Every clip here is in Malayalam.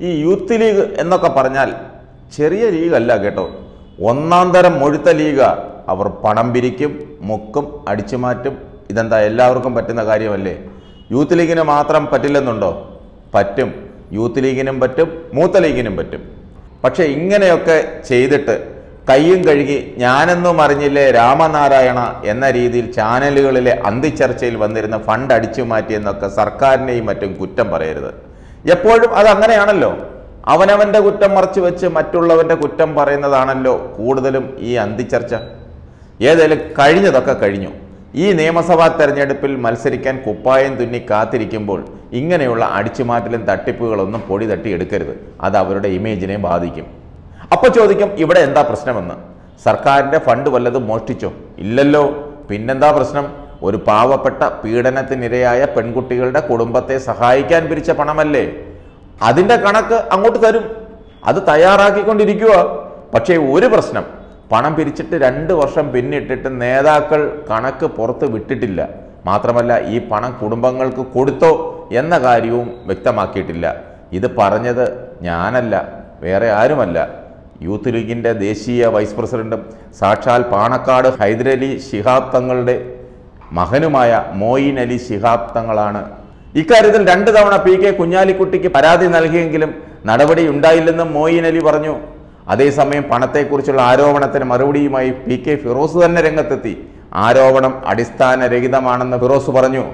ഈ യൂത്ത് ലീഗ് എന്നൊക്കെ പറഞ്ഞാൽ ചെറിയ ലീഗല്ല കേട്ടോ. ഒന്നാം തരം മുഴുത്ത ലീഗ അവർ പണം പിരിക്കും മുക്കും അടിച്ചുമാറ്റും. ഇതെന്താ എല്ലാവർക്കും പറ്റുന്ന കാര്യമല്ലേ? യൂത്ത് ലീഗിന് മാത്രം പറ്റില്ലെന്നുണ്ടോ? പറ്റും. യൂത്ത് ലീഗിനും പറ്റും മൂത്ത ലീഗിനും പറ്റും. പക്ഷേ ഇങ്ങനെയൊക്കെ ചെയ്തിട്ട് കൈയും കഴുകി ഞാനെന്നും അറിഞ്ഞില്ലേ രാമനാരായണ എന്ന രീതിയിൽ ചാനലുകളിലെ അന്തിച്ചർച്ചയിൽ വന്നിരുന്ന ഫണ്ട് അടിച്ചു മാറ്റിയെന്നൊക്കെ സർക്കാരിനെയും മറ്റും കുറ്റം പറയരുത്. എപ്പോഴും അത് അങ്ങനെയാണല്ലോ. അവനവന്റെ കുറ്റം മറച്ചു വെച്ച് മറ്റുള്ളവന്റെ കുറ്റം പറയുന്നതാണല്ലോ കൂടുതലും ഈ അന്തിച്ചർച്ച ഏതായാലും കഴിഞ്ഞതൊക്കെ കഴിഞ്ഞു. ഈ നിയമസഭാ തെരഞ്ഞെടുപ്പിൽ മത്സരിക്കാൻ കുപ്പായം തുന്നി കാത്തിരിക്കുമ്പോൾ ഇങ്ങനെയുള്ള അടിച്ചുമാറ്റലും തട്ടിപ്പുകളൊന്നും പൊടി തട്ടി എടുക്കരുത്. അത് അവരുടെ ഇമേജിനെ ബാധിക്കും. അപ്പോൾ ചോദിക്കും ഇവിടെ എന്താ പ്രശ്നമെന്ന്? സർക്കാരിന്റെ ഫണ്ട് വല്ലതും മോഷ്ടിച്ചോ? ഇല്ലല്ലോ. പിന്നെന്താ പ്രശ്നം? ഒരു പാവപ്പെട്ട പീഡനത്തിനിരയായ പെൺകുട്ടികളുടെ കുടുംബത്തെ സഹായിക്കാൻ പിരിച്ച പണമല്ലേ? അതിന്റെ കണക്ക് അങ്ങോട്ട് തരും. അത് തയ്യാറാക്കിക്കൊണ്ടിരിക്കുക. പക്ഷേ ഒരു പ്രശ്നം പണം പിരിച്ചിട്ട് രണ്ട് വർഷം പിന്നിട്ടിട്ട് നേതാക്കൾ കണക്ക് പുറത്ത് വിട്ടിട്ടില്ല. മാത്രമല്ല ഈ പണം കുടുംബങ്ങൾക്ക് കൊടുത്തോ എന്ന കാര്യവും വ്യക്തമാക്കിയിട്ടില്ല. ഇത് പറഞ്ഞത് ഞാനല്ല വേറെ ആരുമല്ല. യൂത്ത് ലീഗിന്റെ ദേശീയ വൈസ് പ്രസിഡന്റും സാക്ഷാൽ പാണക്കാട് ഹൈദരലി ശിഹാബ് തങ്ങളുടെ മകനുമായ മോയിൻ അലി ശിഹാബ് തങ്ങളാണ്. ഇക്കാര്യത്തിൽ രണ്ട് തവണ പി കെ കുഞ്ഞാലിക്കുട്ടിക്ക് പരാതി നൽകിയെങ്കിലും നടപടി ഉണ്ടായില്ലെന്നും മോയിൻ അലി പറഞ്ഞു. അതേസമയം പണത്തെക്കുറിച്ചുള്ള ആരോപണത്തിന് മറുപടിയുമായി പി കെ ഫിറോസ് തന്നെ രംഗത്തെത്തി. ആരോപണം അടിസ്ഥാനരഹിതമാണെന്ന് ഫിറോസ് പറഞ്ഞു.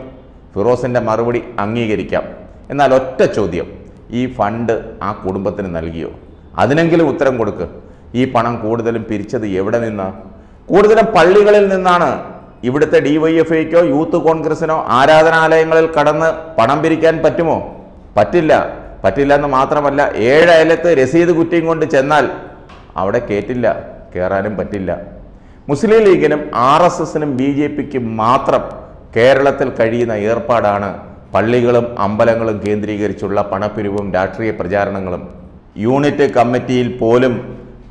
ഫിറോസിന്റെ മറുപടി അംഗീകരിക്കാം. എന്നാൽ ഒറ്റ ചോദ്യം ഈ ഫണ്ട് ആ കുടുംബത്തിന് നൽകിയോ? അതിനെങ്കിലും ഉത്തരം കൊടുക്ക്. ഈ പണം കൂടുതലും പിരിച്ചത് എവിടെ നിന്ന്? കൂടുതലും പള്ളികളിൽ നിന്നാണ്. ഇവിടുത്തെ ഡിവൈഎഫ്ഐക്കോ യൂത്ത് കോൺഗ്രസിനോ ആരാധനാലയങ്ങളിൽ കടന്ന് പണം പിരിക്കാൻ പറ്റുമോ? പറ്റില്ല. പറ്റില്ല എന്ന് മാത്രമല്ല ഏഴ് അയലത്ത് രസീത് കുറ്റിയും കൊണ്ട് ചെന്നാൽ അവിടെ കയറ്റില്ല കയറാനും പറ്റില്ല. മുസ്ലിം ലീഗിനും ആർ എസ് എസിനും ബി ജെ പിക്കും മാത്രം കേരളത്തിൽ കഴിയുന്ന ഏർപ്പാടാണ് പള്ളികളും അമ്പലങ്ങളും കേന്ദ്രീകരിച്ചുള്ള പണപ്പിരിവും രാഷ്ട്രീയ പ്രചാരണങ്ങളും. യൂണിറ്റ് കമ്മിറ്റിയിൽ പോലും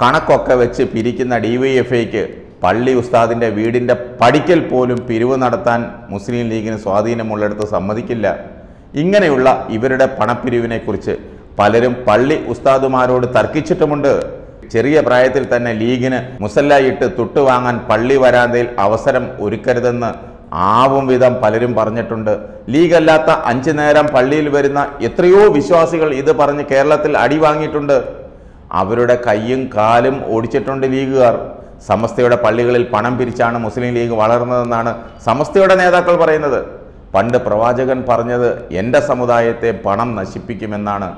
കണക്കൊക്കെ വെച്ച് പിരിക്കുന്ന ഡിവൈഎഫ്ഐക്ക് പള്ളി ഉസ്താദിന്റെ വീടിന്റെ പടിക്കൽ പോലും പിരിവ് നടത്താൻ മുസ്ലിം ലീഗിന് സ്വാധീനമുള്ളിടത്ത് സമ്മതിക്കില്ല. ഇങ്ങനെയുള്ള ഇവരുടെ പണപ്പിരിവിനെക്കുറിച്ച് പലരും പള്ളി ഉസ്താദുമാരോട് തർക്കിച്ചിട്ടുമുണ്ട്. ചെറിയ പ്രായത്തിൽ തന്നെ ലീഗിന് മുസല്ലായിട്ട് തൊട്ടുവാങ്ങാൻ പള്ളി വരാന്തയിൽ അവസരം ഒരുക്കരുതെന്ന് ആവും വിധം പലരും പറഞ്ഞിട്ടുണ്ട്. ലീഗല്ലാത്ത അഞ്ചു നേരം പള്ളിയിൽ വരുന്ന എത്രയോ വിശ്വാസികൾ ഇത് പറഞ്ഞ് കേരളത്തിൽ അടി വാങ്ങിയിട്ടുണ്ട് അവരുടെ കൈയും കാലും ഓടിച്ചിട്ടുണ്ട് ലീഗുകാർ. സമസ്തയുടെ പള്ളികളിൽ പണം പിരിച്ചാണ് മുസ്ലിം ലീഗ് വളർന്നതെന്നാണ് സമസ്തയുടെ നേതാക്കൾ പറയുന്നത്. പണ്ട് പ്രവാചകൻ പറഞ്ഞത് എന്റെ സമുദായത്തെ പണം നശിപ്പിക്കുമെന്നാണ്.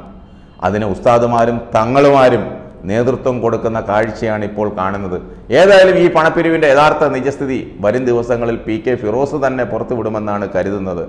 അതിന് ഉസ്താദുമാരും തങ്ങളുമാരും നേതൃത്വം കൊടുക്കുന്ന കാഴ്ചയാണ് ഇപ്പോൾ കാണുന്നത്. ഏതായാലും ഈ പണപ്പിരിവിന്റെ യഥാർത്ഥ നിജസ്ഥിതി വരും ദിവസങ്ങളിൽ പി കെ ഫിറോസ് തന്നെ പുറത്തുവിടുമെന്നാണ് കരുതുന്നത്.